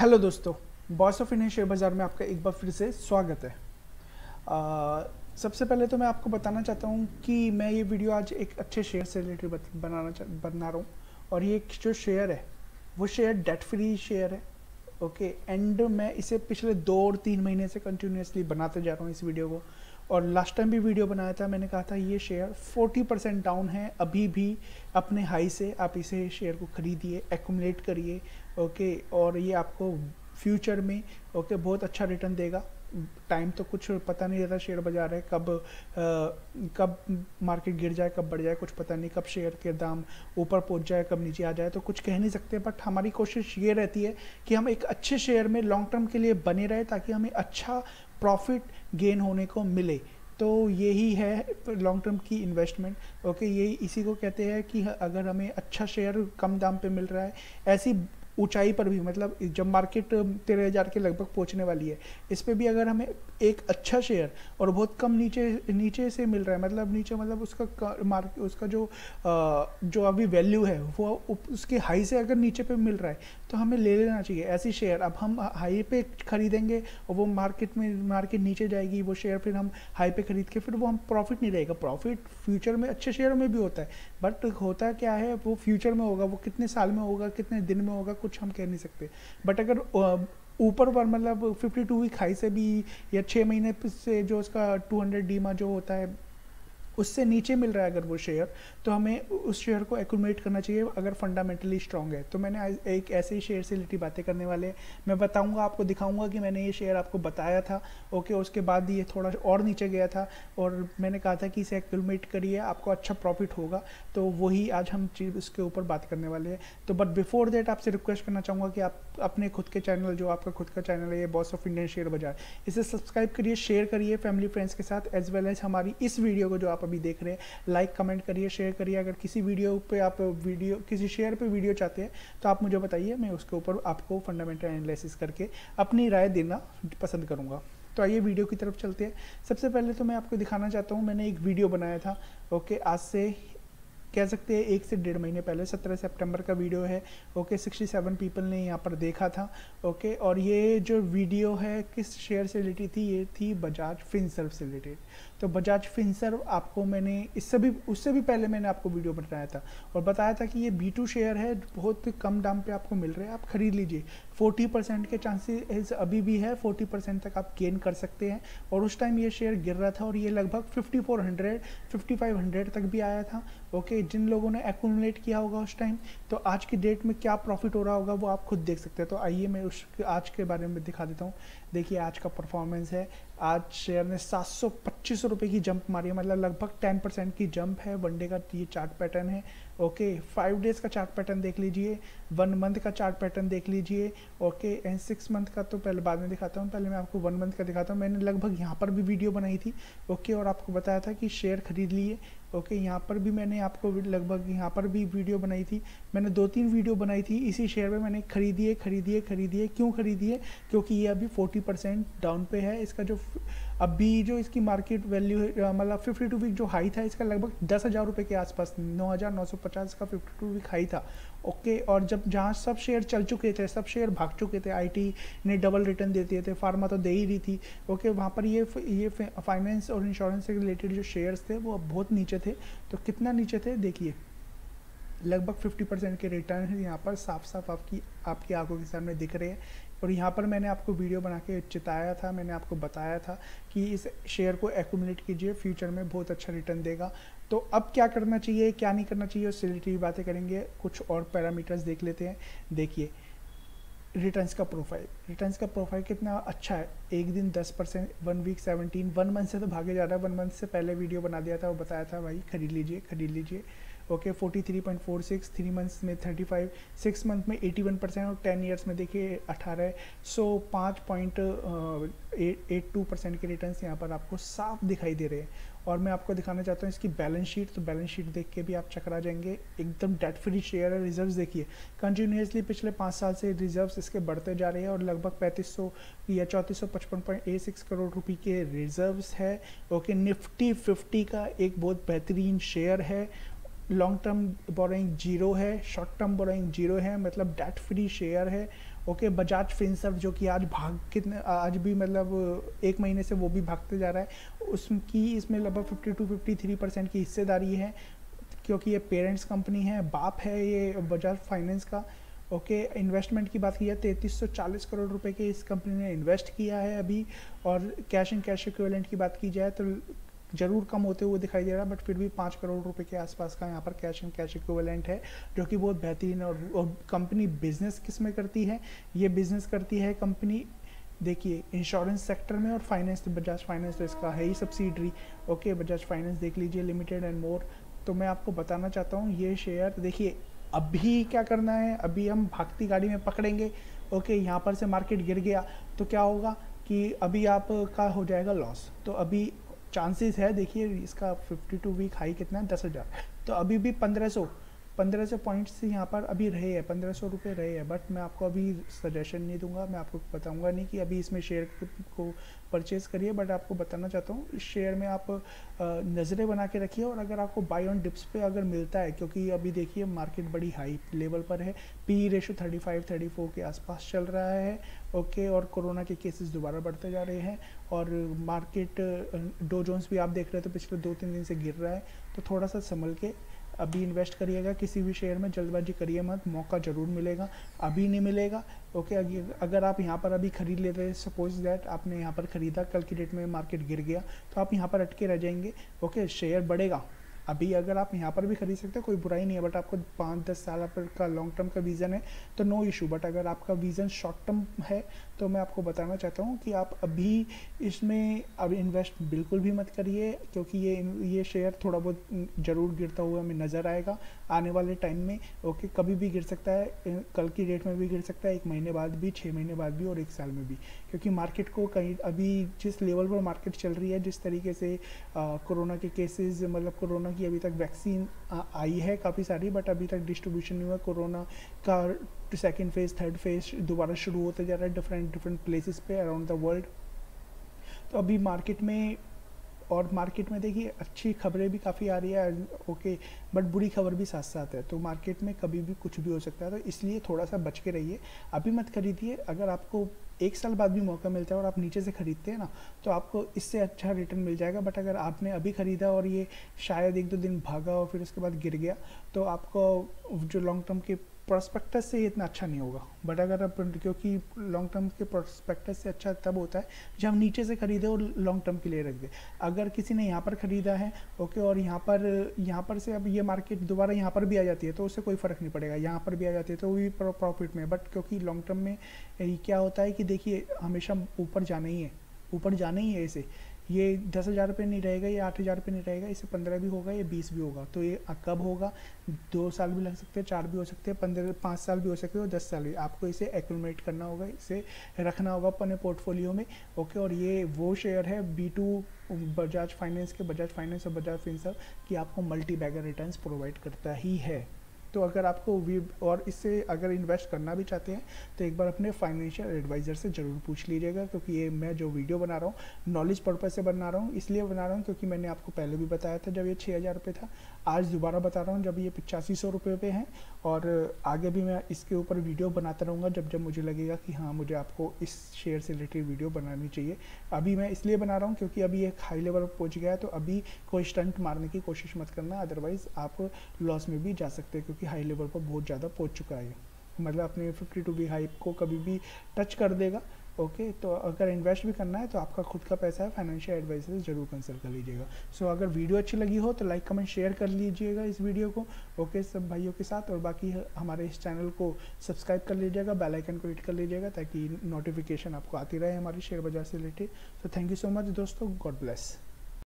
Hello दोस्तों boss of India share बाज़ार में आपका एक बार फिर से स्वागत है। आ, सबसे पहले तो मैं आपको बताना चाहता हूँ कि मैं ये वीडियो आज एक अच्छे शेयर से रिलेटेड बनाना बना रहा हूँ। और ये जो शेयर है वो शेयर डेट फ्री शेयर है ओके एंड मैं इसे पिछले दो और तीन महीने से कंटिन्यूसली बनाते जा रहा हूँ इस वीडियो को। और लास्ट टाइम भी वीडियो बनाया था मैंने कहा था ये शेयर 40 परसेंट डाउन है। अभी भी अपने हाई से आप इसे शेयर को खरीदिए एक्यूमुलेट करिए। ओके और ये आपको फ्यूचर में ओके बहुत अच्छा रिटर्न देगा। टाइम तो कुछ पता नहीं रहता शेयर बाज़ार है कब आ, कब मार्केट गिर जाए कब बढ़ जाए कुछ पता नहीं कब शेयर के दाम ऊपर पहुँच जाए कब नीचे आ जाए तो कुछ कह नहीं सकते। बट हमारी कोशिश ये रहती है कि हम एक अच्छे शेयर में लॉन्ग टर्म के लिए बने रहे ताकि हमें अच्छा प्रॉफिट गेन होने को मिले। तो यही है लॉन्ग टर्म की इन्वेस्टमेंट ओके यही इसी को कहते हैं कि अगर हमें अच्छा शेयर कम दाम पे मिल रहा है ऐसी ऊंचाई पर भी मतलब जब मार्केट तेरह हज़ार के लगभग पहुँचने वाली है, इस पर भी अगर हमें एक अच्छा शेयर और बहुत कम नीचे नीचे से मिल रहा है मतलब नीचे मतलब उसका मार्क उसका जो जो अभी वैल्यू है, वो उसके हाई से अगर नीचे पे मिल रहा है तो हमें ले लेना चाहिए ऐसी शेयर अब हम हाई पे खरीदेंगे और वो मार्केट में मार्केट नीचे जाएगी, वो शेयर फिर हम हाई पे खरीद के फिर वो हम प्रॉफिट नहीं रहेगा। प्रॉफिट फ्यूचर में अच्छे शेयरों में भी होता है बट होता क्या है, वो फ्यूचर में होगा, वो कितने साल में होगा, कितने दिन में होगा, कुछ हम कह नहीं सकते। बट अगर ऊपर पर मतलब 52 वीक हाई से भी या छः महीने से जो उसका 200 डीमा जो होता है उससे नीचे मिल रहा है अगर वो शेयर तो हमें उस शेयर को एक्यूमुलेट करना चाहिए अगर फंडामेंटली स्ट्रांग है। तो मैंने एक ऐसे ही शेयर से रिलेटेड बातें करने वाले हैं। मैं बताऊँगा, आपको दिखाऊँगा कि मैंने ये शेयर आपको बताया था। ओके उसके बाद ये थोड़ा और नीचे गया था और मैंने कहा था कि इसे एक्यूमुलेट करिए, आपको अच्छा प्रॉफिट होगा। तो वही आज हम चीज़ उसके ऊपर बात करने वाले हैं। तो बट बिफोर देट आपसे रिक्वेस्ट करना चाहूँगा कि आप अपने खुद के चैनल जो आपका खुद का चैनल है, ये बॉस ऑफ़ इंडियन शेयर बाज़ार इसे सब्सक्राइब करिए शेयर करिए फैमिली फ्रेंड्स के साथ एज वेल एज हमारी इस वीडियो को जो आप अभी देख रहे हैं लाइक कमेंट करिए शेयर करिए। अगर किसी वीडियो पे आप वीडियो किसी शेयर पे वीडियो चाहते हैं तो आप मुझे बताइए, मैं उसके ऊपर आपको फंडामेंटल एनालिसिस करके अपनी राय देना पसंद करूँगा। तो आइए वीडियो की तरफ़ चलते हैं। सबसे पहले तो मैं आपको दिखाना चाहता हूँ, मैंने एक वीडियो बनाया था ओके आज से कह सकते हैं, एक से डेढ़ महीने पहले, सत्रह सितंबर का वीडियो है। ओके सिक्सटी सेवन पीपल ने यहाँ पर देखा था। ओके, और ये जो वीडियो है, किस शेयर से रिलेटेड थी? ये थी बजाज फिनसर्व से रिलेटेड तो बजाज फिनसर्व आपको मैंने इससे भी उससे भी पहले मैंने आपको वीडियो बताया था। और बताया था कि ये बी टू शेयर है, बहुत कम दाम पे आपको मिल रहे हैं, आप खरीद लीजिए। 40 परसेंट के चांसेस अभी भी है 40 परसेंट तक आप गेन कर सकते हैं। और उस टाइम ये शेयर गिर रहा था और ये लगभग 5400 5500 तक भी आया था। ओके okay, जिन लोगों ने एकट किया होगा उस टाइम तो आज की डेट में क्या प्रॉफिट हो रहा होगा वो आप खुद देख सकते हैं। तो आइए मैं उस आज के बारे में दिखा देता हूँ। देखिए, आज का परफॉर्मेंस है। आज शेयर ने सात सौ पच्चीस रुपये की जंप मारी है। मतलब लगभग टेन परसेंट की जंप है। वनडे का ये चार्ट पैटर्न है। ओके फाइव डेज़ का चार्ट पैटर्न देख लीजिए। वन मंथ का चार्ट पैटर्न देख लीजिए। ओके एंड सिक्स मंथ का तो पहले बाद में दिखाता हूँ। पहले मैं आपको वन मंथ का दिखाता हूँ। मैंने लगभग यहाँ पर भी वीडियो बनाई थी। ओके और आपको बताया था कि शेयर खरीद लिए। ओके यहाँ पर भी मैंने आपको लगभग यहाँ पर भी वीडियो बनाई थी। मैंने दो तीन वीडियो बनाई थी। इसी शेयर में मैंने खरीदिए खरीदिए खरीदिए क्यों खरीदिए क्योंकि ये अभी फोर्टी परसेंट डाउन पे है, इसका जो अभी जो इसकी मार्केट वैल्यू है मतलब फिफ्टी टू वीक जो हाई था, इसका लगभग दस हज़ार रुपये के आसपास, नौ हज़ार नौ सौ पचास का फिफ्टी टू वीक हाई था। ओके और जब जहाँ सब शेयर चल चुके थे, सब शेयर भाग चुके थे आईटी ने डबल रिटर्न देते थे फार्मा तो दे ही रही थी। ओके वहाँ पर ये ये फाइनेंस और इंश्योरेंस से रिलेटेड जो शेयर्स थे, वो बहुत नीचे थे। तो कितना नीचे थे, देखिए, लगभग 50 परसेंट के रिटर्न यहाँ पर साफ़ साफ़ आपकी आपकी आँखों के सामने दिख रहे हैं। और यहाँ पर मैंने आपको वीडियो बना के चिताया था, मैंने आपको बताया था कि इस शेयर को एकोमिलेट कीजिए फ्यूचर में बहुत अच्छा रिटर्न देगा। तो अब क्या करना चाहिए, क्या नहीं करना चाहिए उससे रिलेटेड बातें करेंगे, कुछ और पैरामीटर्स देख लेते हैं। देखिए रिटर्न्स का प्रोफ़ाइल रिटर्न्स का प्रोफ़ाइल कितना अच्छा है? एक दिन 10 percent one week 17 one month से तो भागे जा रहा है। वन मंथ से पहले वीडियो बना दिया था, वो बताया था भाई, खरीद लीजिए खरीद लीजिए। Okay forty three point four six three months में थर्टी फाइव सिक्स मंथ में एटी वन परसेंट और टेन ईयर्स में देखिए अठारह सो पाँच पॉइंट एट टू परसेंट के रिटर्न्स यहाँ पर आपको साफ़ दिखाई दे रहे हैं। और मैं आपको दिखाना चाहता हूँ इसकी बैलेंस शीट तो बैलेंस शीट देख के भी आप चकरा जाएँगे। एकदम डेट फ्री शेयर है। रिज़र्व देखिए। कंटिन्यूसली पिछले पाँच साल से रिज़र्व इसके बढ़ते जा रहे हैं और लगभग पैंतीस सौ या चौंतीस सौ पचपन पॉइंट ए सिक्स करोड़ रुपये के रिजर्व्स है। ओके, निफ्टी फिफ्टी का एक बहुत बेहतरीन शेयर है। लॉन्ग टर्म बोरोइंग ज़ीरो है शॉर्ट टर्म बोरोइंग ज़ीरो है मतलब डेट फ्री शेयर है ओके बजाज फिनसर्व जो कि आज भाग कितने आज भी मतलब एक महीने से वो भी भागते जा रहा है उसकी इसमें लगभग fifty two fifty three percent की हिस्सेदारी है क्योंकि ये पेरेंट्स कंपनी है बाप है ये बजाज फाइनेंस का ओके okay, इन्वेस्टमेंट की बात की जाए तैंतीस सौ चालीस करोड़ रुपए के इस कंपनी ने इन्वेस्ट किया है अभी और कैश एंड कैश इक्विवेलेंट की बात की जाए तो ज़रूर कम होते हुए दिखाई दे रहा है बट फिर भी पाँच करोड़ रुपए के आसपास का यहाँ पर कैश एंड कैश इक्विवेलेंट है जो कि बहुत बेहतरीन और, और कंपनी बिज़नेस किसमें करती है? ये बिज़नेस करती है कंपनी देखिए इंश्योरेंस सेक्टर में और फाइनेंस बजाज फाइनेंस तो इसका है ही सब्सिडरी ओके बजाज फाइनेंस देख लीजिए लिमिटेड एंड मोर तो मैं आपको बताना चाहता हूँ ये शेयर देखिए अभी क्या करना है? अभी हम भागती गाड़ी में पकड़ेंगे ओके यहाँ पर से मार्केट गिर गया तो क्या होगा कि अभी आपका हो जाएगा लॉस तो अभी चांसेस है, देखिए, इसका 52 वीक हाई कितना है? दस हज़ार। तो अभी भी 1500 पंद्रह सौ पॉइंट्स यहाँ पर अभी रहे हैं, पंद्रह सौ रुपये रहे हैं बट मैं आपको अभी सजेशन नहीं दूँगा, मैं आपको बताऊँगा नहीं कि अभी इसमें शेयर को परचेज़ करिए बट आपको बताना चाहता हूँ, इस शेयर में आप नज़रें बना के रखिए और अगर आपको बाई ऑन डिप्स पे अगर मिलता है, क्योंकि अभी देखिए मार्केट बड़ी हाई लेवल पर है P ratio thirty five thirty four के आसपास चल रहा है ओके और कोरोना के केसेस दोबारा बढ़ते जा रहे हैं, और मार्केट डो जोन्स भी आप देख रहे थे पिछले दो तीन दिन से गिर रहा है तो थोड़ा सा संभल के अभी इन्वेस्ट करिएगा, किसी भी शेयर में जल्दबाजी करिए मत, मौका ज़रूर मिलेगा, अभी नहीं मिलेगा ओके अगर आप यहाँ पर अभी खरीद लेते हैं सपोज़ दैट आपने यहाँ पर ख़रीदा, कल की डेट में मार्केट गिर गया तो आप यहाँ पर अटके रह जाएँगे ओके शेयर बढ़ेगा। अभी अगर आप यहाँ पर भी खरीद सकते हैं, कोई बुराई नहीं है बट आपको पाँच दस साल का लॉन्ग टर्म का विज़न है तो नो इशू बट अगर आपका विज़न शॉर्ट टर्म है तो मैं आपको बताना चाहता हूँ कि आप अभी इसमें अब इन्वेस्ट बिल्कुल भी मत करिए, क्योंकि ये ये शेयर थोड़ा बहुत ज़रूर गिरता हुआ हमें नज़र आएगा आने वाले टाइम में। ओके कभी भी गिर सकता है कल की डेट में भी गिर सकता है, एक महीने बाद भी छः महीने बाद भी और एक साल में भी। क्योंकि मार्केट को कहीं, अभी जिस लेवल पर मार्केट चल रही है, जिस तरीके से कोरोना के केसेस मतलब कोरोना की अभी तक वैक्सीन आई है काफ़ी सारी बट अभी तक डिस्ट्रीब्यूशन नहीं हुआ। कोरोना का सेकेंड फ़ेज़ थर्ड फ़ेज़ दोबारा शुरू होते जा रहा है डिफरेंट डिफरेंट प्लेसेस पे अराउंड द वर्ल्ड तो अभी मार्केट में और मार्केट में देखिए, अच्छी खबरें भी काफ़ी आ रही है ओके बट बुरी खबर भी साथ साथ है। तो मार्केट में कभी भी कुछ भी हो सकता है तो इसलिए थोड़ा सा बच के रहिए। अभी मत खरीदिए, अगर आपको एक साल बाद भी मौका मिलता है और आप नीचे से खरीदते हैं ना तो आपको इससे अच्छा रिटर्न मिल जाएगा। बट अगर आपने अभी ख़रीदा और ये शायद एक दो दिन भागा और फिर उसके बाद गिर गया तो आपको जो लॉन्ग टर्म के प्रोस्पेक्टस से इतना अच्छा नहीं होगा। बट अगर आप, क्योंकि लॉन्ग टर्म के प्रोस्पेक्टस से अच्छा तब होता है, जब हम नीचे से खरीदे और लॉन्ग टर्म के लिए रख दे। अगर किसी ने यहाँ पर ख़रीदा है ओके और यहाँ पर यहाँ पर से अब ये मार्केट दोबारा यहाँ पर भी आ जाती है तो उससे कोई फ़र्क नहीं पड़ेगा। यहाँ पर भी आ जाती है तो वो भी प्रॉफिट में बट क्योंकि लॉन्ग टर्म में क्या होता है कि देखिए, हमेशा ऊपर जाना ही है। ऊपर जाना ही है इसे। ये दस हज़ार रुपये नहीं रहेगा, ये आठ हज़ार रुपये नहीं रहेगा इसे पंद्रह भी होगा, ये बीस भी होगा। तो ये कब होगा? दो साल भी लग सकते हैं, चार भी हो सकते हैं, पंद्रह, पाँच साल भी हो सकते हैं और दस साल भी। आपको इसे एक्यूमेट करना होगा, इसे रखना होगा अपने पोर्टफोलियो में ओके और ये वो शेयर है बी टू बजाज फाइनेंस के बजाज फाइनेंस और बजाज फिनसर कि आपको मल्टी बैगर रिटर्न प्रोवाइड करता ही है। तो अगर आपको वी, और इससे अगर इन्वेस्ट करना भी चाहते हैं तो एक बार अपने फाइनेंशियल एडवाइज़र से ज़रूर पूछ लीजिएगा, क्योंकि ये मैं जो वीडियो बना रहा हूँ नॉलेज पर्पज़ से बना रहा हूँ, इसलिए बना रहा हूँ, क्योंकि मैंने आपको पहले भी बताया था, जब ये छः हज़ार रुपये था, आज दोबारा बता रहा हूँ, जब ये पचासी सौ रुपये पे हैं, और आगे भी मैं इसके ऊपर वीडियो बनाता रहूँगा, जब जब मुझे लगेगा कि हाँ मुझे आपको इस शेयर से रिलेटेड वीडियो बनानी चाहिए। अभी मैं इसलिए बना रहा हूँ, क्योंकि अभी एक हाई लेवल पर पहुँच गया है तो अभी कोई स्टंट मारने की कोशिश मत करना अदरवाइज़ आप लॉस में भी जा सकते हैं, क्योंकि हाई लेवल पर बहुत ज़्यादा पहुँच चुका है मतलब अपने फिफ्टी टू बी हाइप को कभी भी टच कर देगा ओके तो अगर इन्वेस्ट भी करना है तो आपका खुद का पैसा है फाइनेंशियल एडवाइजर ज़रूर कंसल्ट कर लीजिएगा। सो so, अगर वीडियो अच्छी लगी हो तो लाइक कमेंट शेयर कर लीजिएगा इस वीडियो को ओके सब भाइयों के साथ और बाकी हमारे इस चैनल को सब्सक्राइब कर लीजिएगा बेल आइकन को हिट कर लीजिएगा ताकि नोटिफिकेशन आपको आती रहे हमारे शेयर बाज़ार से रिलेटेड तो थैंक यू सो मच दोस्तों। God bless